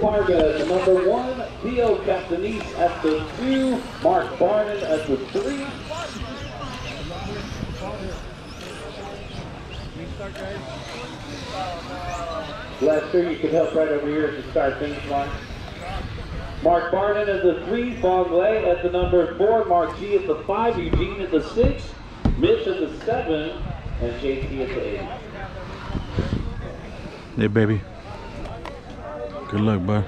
The number one, Theo Castanese at the two, Mark Barnon at the three. Lester, you can help right over here the start finish line. Mark Barnon at the three, Fong Lei at the number four, Mark G at the five, Eugene at the six, Mitch at the seven, and JT at the eight. Hey, baby. Good luck, bud.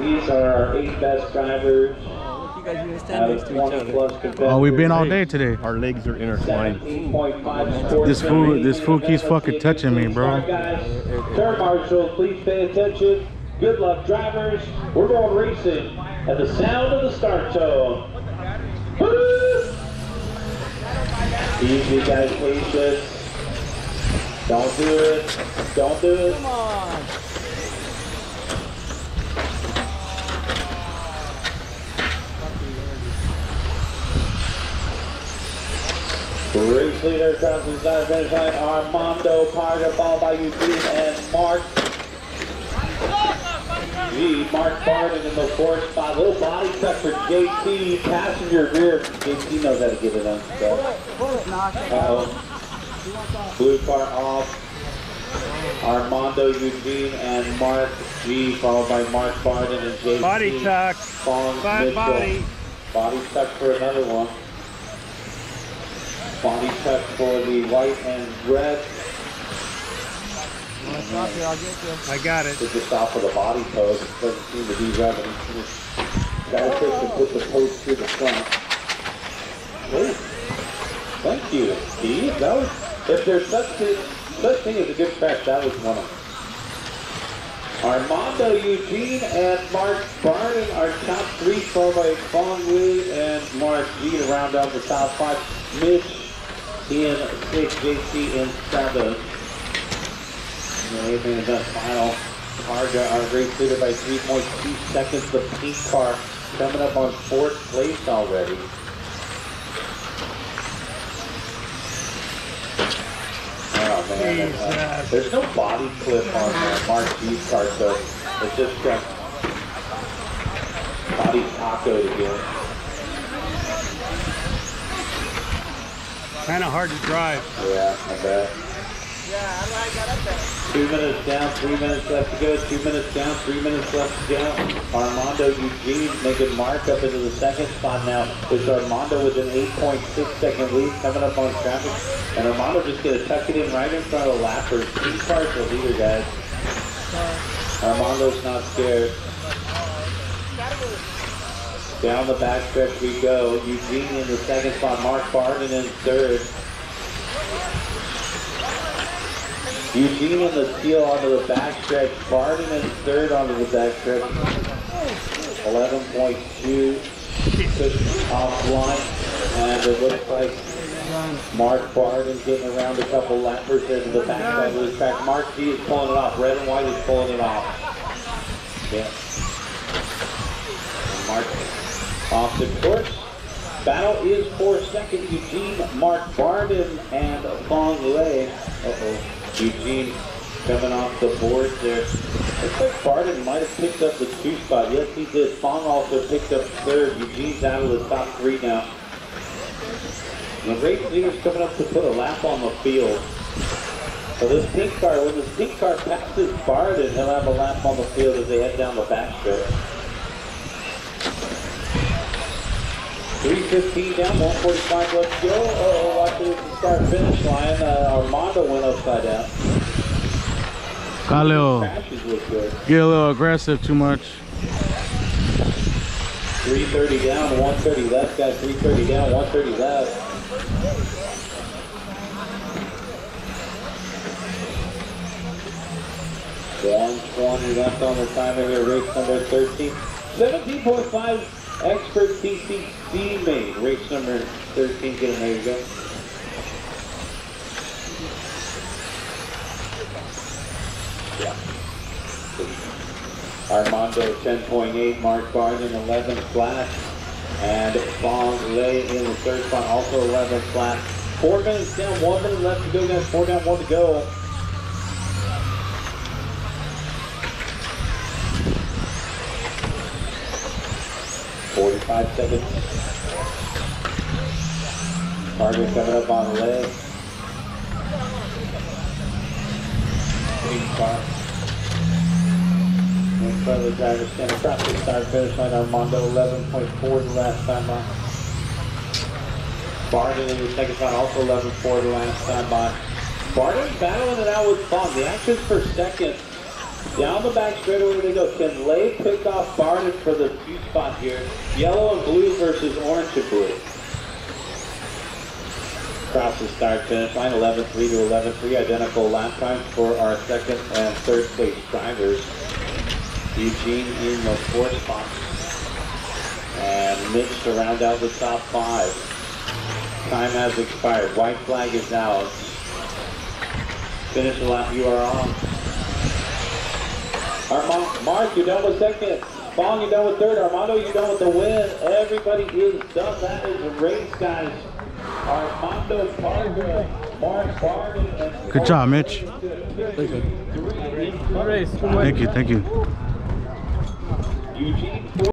These are our eight best drivers You guys even stand next to each other. Oh, we've been all day today. Our legs are intertwined. This fool- this fool keeps fucking touching me, bro. Guys, Turn marshal, please pay attention. Good luck, drivers. We're going racing at the sound of the start tone. Woo! Easy, guys, patience. Don't do it. Don't do it. Come on. Race leader across the center finish line, Armando Parga, followed by Eugene and Mark. G, Mark Barton in the fourth spot. Little body check for JT, passenger rear. JT knows how to get it unstuck. Uh-oh. Blue car off. Armando, Eugene, and Mark G, followed by Mark Barton and JT. Body tuck. Fong Side Mitchell. body. Body tuck for another one. Body tuck for the white and red. Stop here, I'll get you. I got it. It's just off of the body post. It doesn't seem to be revving. Gotta fix and put the post through the front. Great. Thank you, Steve. That was, if there's such thing, such thing as a good crash, that was one of them. Armando Eugene and Mark Barton are top three, followed by Fong Lee and Mark G to round out the top five. Mitch in six, JC in seven. Anything in the final. Harga our race leader by 3.2 seconds. The pink car coming up on fourth place already. Oh man, uh, Jesus. there's no body clip on uh, Mark G's car, so it's just got body tacoed again. Kind of hard to drive. Yeah, I bet. Two minutes down, three minutes left to go. Two minutes down, three minutes left to go. Armando Eugene making mark up into the second spot now. It's Armando with an 8.6 second lead coming up on traffic. And Armando just gonna tuck it in right in front of the lappers. Two cars the leader, guys. Armando's not scared. Down the backstretch we go. Eugene in the second spot. Mark Barton in third. Eugene in the steal onto the backstretch. Barton in third onto the back backstretch. 11.2 cushion offline. And it looks like Mark Barton getting around a couple lappers into the backside of the track. Mark G is pulling it off. Red and white is pulling it off. Yeah. And Mark off the course. Battle is for second. Eugene, Mark Barden, and Fong Lei. Uh-oh. Eugene coming off the board there. Looks like Barden might have picked up the two spot. Yes, he did. Fong also picked up third. Eugene's out of the top three now. And the race leader's coming up to put a lap on the field. So this pink car, when this pink car passes Barden, he'll have a lap on the field as they head down the backstretch. 315 down, 145 left to go. Uh-oh, at the start finish line. Uh, Armando went upside down. Got a little, Crashes look good. get a little aggressive too much. 330 down, 130 left, guys. 330 down, 130 left. One twenty left on the timer here, race number 13. 17.5 expert TCC main, Race number 13, get him, there you go. Yeah. Armando 10.8, Mark Barton 11 flat, and Fong Lei in the third spot, also 11 flat. Four minutes down, one minute left to go, guys. Four down, one to go. 45 seconds. Target coming up on the leg. Green car. In front driver, stand across the start finish line. Armando 11.4 the last time by. Barden in the second spot, also 11.4 the last time by. Barden battling it out with Fong. The action's for second. Down the back straightaway they go. Can Lei pick off Barden for the two spot here? Yellow and blue versus orange and blue. Across the start finish line, 11-3 to 11-3. Identical lap times for our second and third place drivers. Eugene in the fourth spot. And Mitch to round out the top five. Time has expired. White flag is out. Finish the lap you are on. Armand, Mark, you're done with second. Fong, you're done with third. Armando, you're done with the win. Everybody is done. That is the race, guys. Armando Parker, Mark Barden, and Good job, Mitch. Good race. Good Thank you, thank you. Eugene.